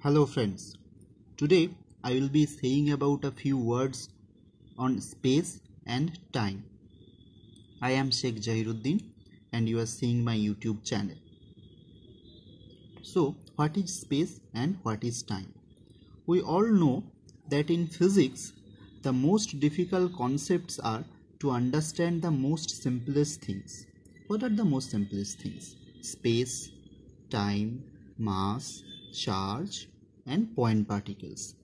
Hello friends. Today I will be saying about a few words on space and time. I am Sheikh Jahiruddin and you are seeing my YouTube channel. So, what is space and what is time? We all know that in physics the most difficult concepts are to understand the most simplest things. What are the most simplest things? Space, time, mass, charge and point particles.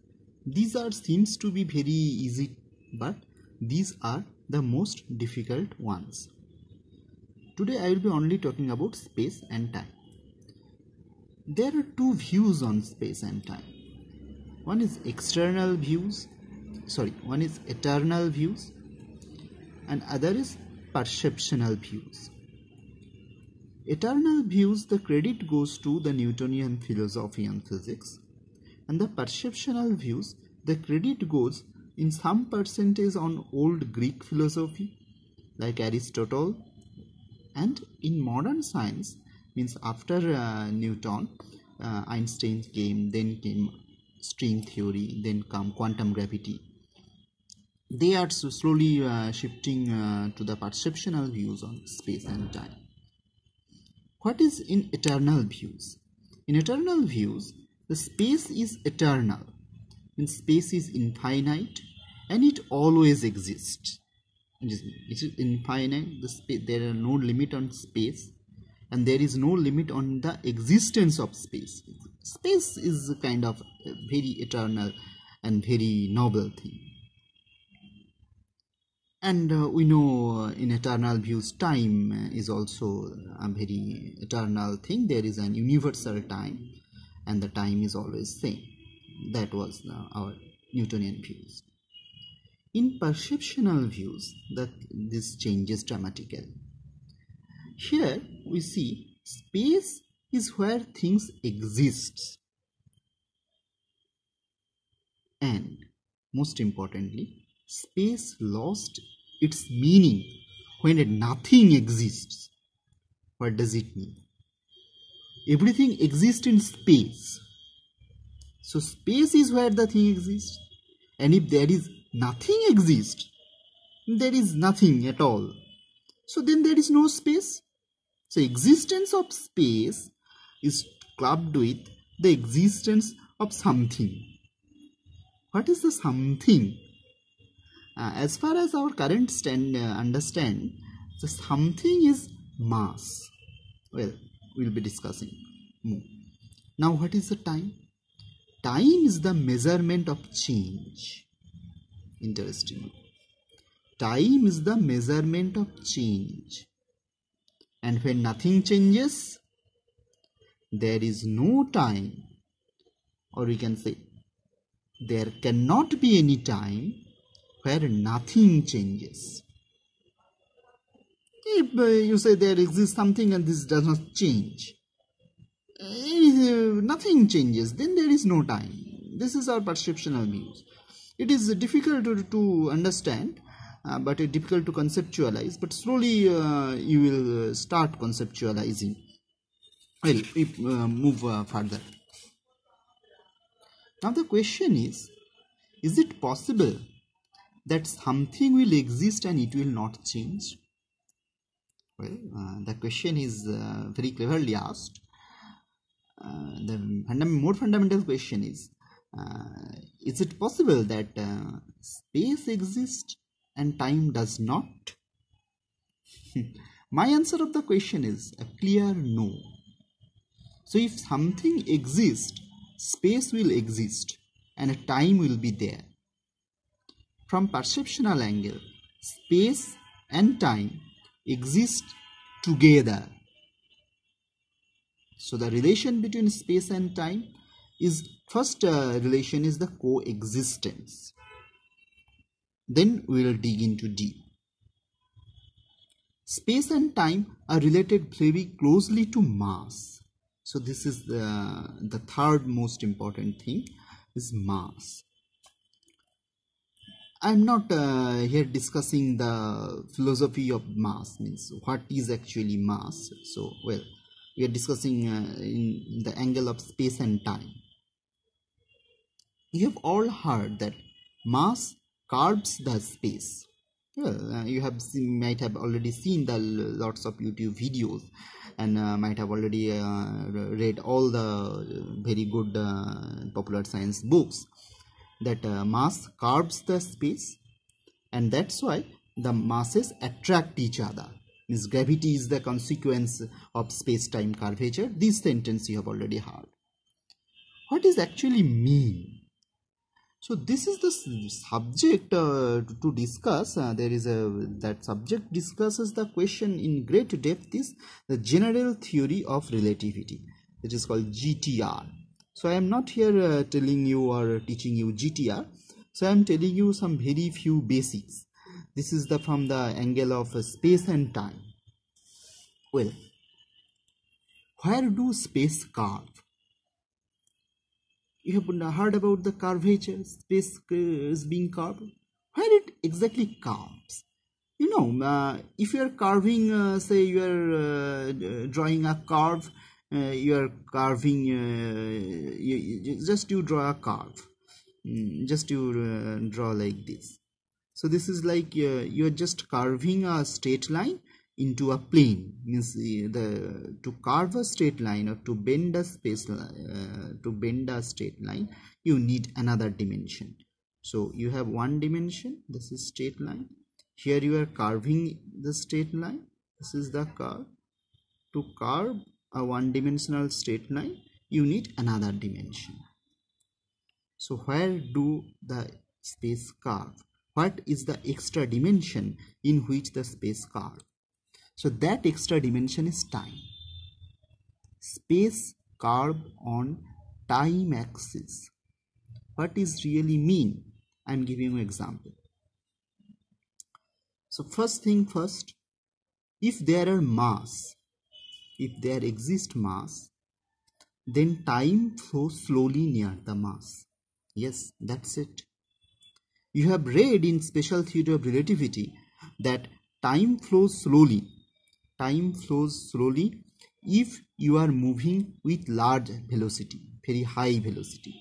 These are seems to be very easy but these are the most difficult ones. Today I will be only talking about space and time. There are two views on space and time. One is external views, sorry, one is eternal views and other is perceptual views. Eternal views, the credit goes to the Newtonian philosophy and physics, and the perceptual views, the credit goes in some percentage on old Greek philosophy like Aristotle, and in modern science means after uh, Newton, uh, Einstein came, then came string theory, then come quantum gravity. They are slowly uh, shifting uh, to the perceptual views on space and time what is in eternal views? In eternal views the space is eternal. And space is infinite and it always exists. It is, it is infinite the space there are no limit on space and there is no limit on the existence of space. Space is a kind of a very eternal and very noble thing and uh, we know uh, in eternal views time is also a very eternal thing. There is an universal time and the time is always same. That was uh, our newtonian views. In perceptual views that this changes dramatically. Here we see space is where things exist. And most importantly space lost its meaning when nothing exists. What does it mean? Everything exists in space. So space is where the thing exists. And if there is nothing exists, there is nothing at all. So then there is no space. So existence of space is clubbed with the existence of something. What is the something? Uh, as far as our current stand uh, understand the something is mass. Well we'll be discussing more. Now what is the time? Time is the measurement of change. Interesting. Time is the measurement of change. And when nothing changes there is no time. Or we can say there cannot be any time where nothing changes. If uh, you say there exists something and this does not change, uh, nothing changes, then there is no time. This is our perceptual views. It is difficult to, to understand, uh, but difficult to conceptualize. But slowly uh, you will uh, start conceptualizing. Well, we uh, move further. Now the question is, is it possible that something will exist and it will not change? Well, uh, the question is uh, very cleverly asked. Uh, the more fundamental question is uh, Is it possible that uh, space exists and time does not? My answer of the question is a clear no. So, if something exists, space will exist and time will be there from perceptual angle, space and time exist together. So the relation between space and time is first uh, relation is the coexistence. Then we will dig into deep. Space and time are related very closely to mass. So this is the, the third most important thing is mass. I'm not uh, here discussing the philosophy of mass, means what is actually mass. So, well, we are discussing uh, in the angle of space and time. you have all heard that mass carves the space well uh, you have seen, might have already seen the lots of youtube videos and uh, might have already uh, read all the very good uh, popular science books that uh, mass carves the space and that's why the masses attract each other. Means gravity is the consequence of space-time curvature. This sentence you have already heard. What does actually mean? So this is the subject uh, to, discuss. Uh, there is a that subject discusses the question in great depth is the general theory of relativity it is called gtr so i am not here uh, telling you or teaching you gtr so i am telling you some very few basics. This is the from the angle of space and time. Well where do space carve? You have heard about the curvature space is being carved? Where it exactly carves? You know uh, if you are carving uh, say you are uh, drawing a curve uh, you are carving uh, you, you, just you draw a curve mm, just you uh, draw like this. So this is like you are just carving a straight line into a plane. Means the to carve a straight line or to bend a space uh, to bend a straight line you need another dimension. So you have one dimension this is straight line. Here you are carving the straight line. This is the curve. To carve a one dimensional straight line you need another dimension so where do the space carve what is the extra dimension in which the space carve so that extra dimension is time. Space carved on time axis. What is really mean? I'm giving you example. So first thing first, if there are mass, if there exist mass, then time flows slowly near the mass. Yes, that's it. You have read in special theory of relativity that time flows slowly time flows slowly if you are moving with large velocity very high velocity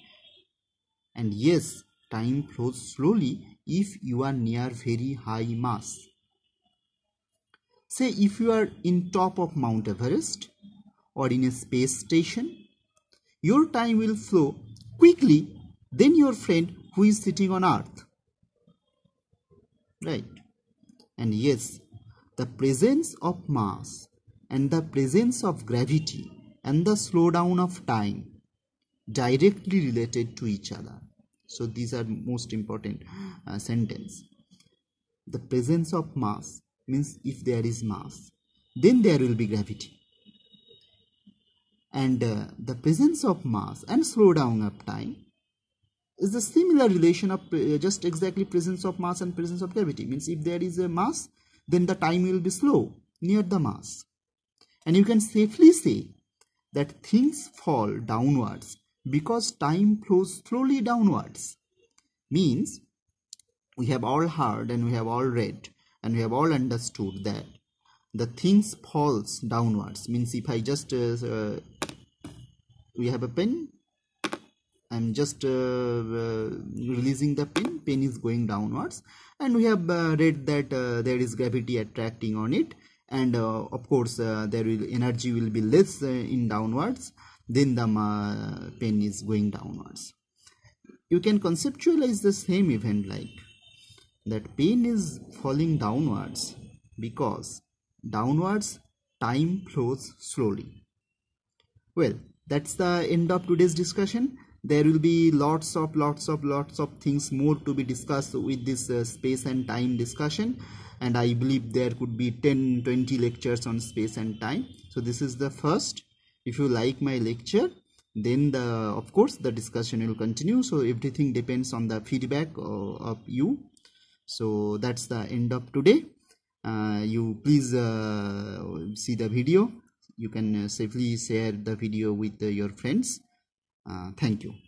and yes time flows slowly if you are near very high mass say if you are in top of mount everest or in a space station your time will flow quickly than your friend who is sitting on earth. Right? And yes the presence of mass and the presence of gravity and the slowdown of time directly related to each other. So these are most important uh, sentence. The presence of mass means if there is mass then there will be gravity and uh, the presence of mass and slowdown of time is the similar relation of uh, just exactly presence of mass and presence of gravity means if there is a mass then the time will be slow near the mass. And you can safely say that things fall downwards because time flows slowly downwards. Means we have all heard and we have all read and we have all understood that the things falls downwards. Means if I just uh, uh, we have a pen. I'm just uh, uh, releasing the pen. Pen is going downwards. And we have uh, read that uh, there is gravity attracting on it. And uh, of course there will energy will be less in downwards. Then the pen is going downwards. You can conceptualize the same event like that pen is falling downwards because downwards time flows slowly. Well that's the end of today's discussion. There will be lots of lots of lots of things more to be discussed with this uh, space and time discussion. And i believe there could be 10 20 lectures on space and time. So this is the first. If you like my lecture then the of course the discussion will continue. So everything depends on the feedback uh, of you so that's the end of today. Uh, you please uh, see the video. You can uh, safely share the video with uh, your friends. Uh, thank you